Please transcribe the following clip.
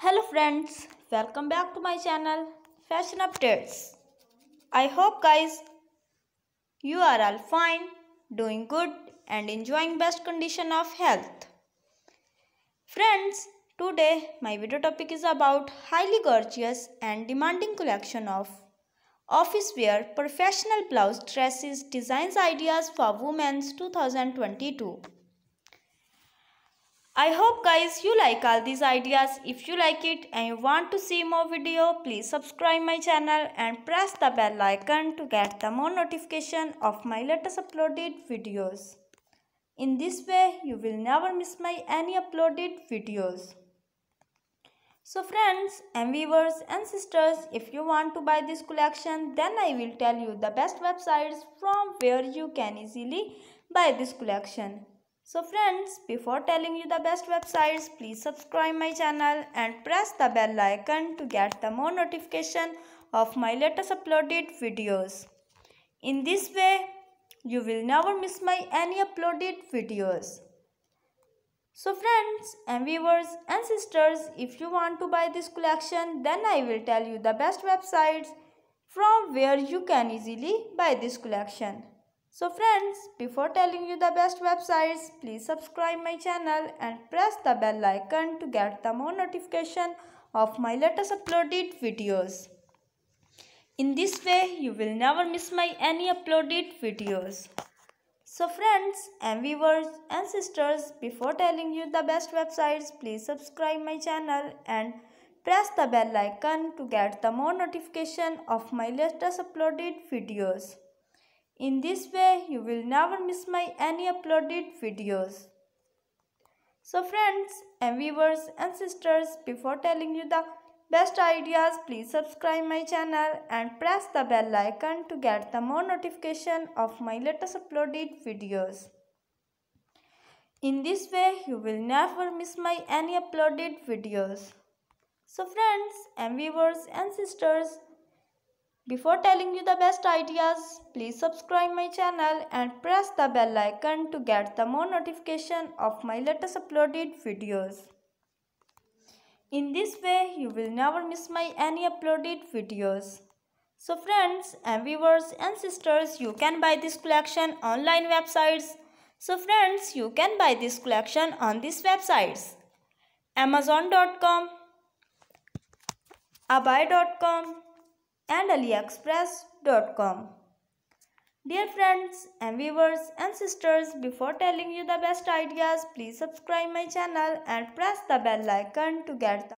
Hello friends, welcome back to my channel Fashion Updates. I hope guys you are all fine, doing good and enjoying best condition of health. Friends, today my video topic is about highly gorgeous and demanding collection of office wear professional blouse dresses designs ideas for women's 2022. I hope guys you like all these ideas. If you like it and you want to see more video, please subscribe my channel and press the bell icon to get the more notification of my latest uploaded videos. In this way, you will never miss my any uploaded videos. So friends and viewers and sisters, if you want to buy this collection, then I will tell you the best websites from where you can easily buy this collection. So friends, before telling you the best websites, please subscribe my channel and press the bell icon to get the more notification of my latest uploaded videos. In this way, you will never miss my any uploaded videos. So friends and viewers and sisters, if you want to buy this collection, then I will tell you the best websites from where you can easily buy this collection. So friends, before telling you the best websites, please subscribe my channel and press the bell icon to get the more notification of my latest uploaded videos. In this way, you will never miss my any uploaded videos. So friends and viewers and sisters, before telling you the best websites, please subscribe my channel and press the bell icon to get the more notification of my latest uploaded videos. In this way, you will never miss my any uploaded videos. So friends and viewers and sisters, before telling you the best ideas, please subscribe my channel and press the bell icon to get the more notification of my latest uploaded videos. In this way, you will never miss my any uploaded videos. So friends and viewers and sisters, before telling you the best ideas, please subscribe my channel and press the bell icon to get the more notification of my latest uploaded videos. In this way, you will never miss my any uploaded videos. So friends and viewers and sisters, you can buy this collection online websites. So friends, you can buy this collection on these websites. Amazon.com, eBay.com, and aliexpress.com. Dear friends and viewers and sisters, before telling you the best ideas, please subscribe my channel and press the bell icon to get the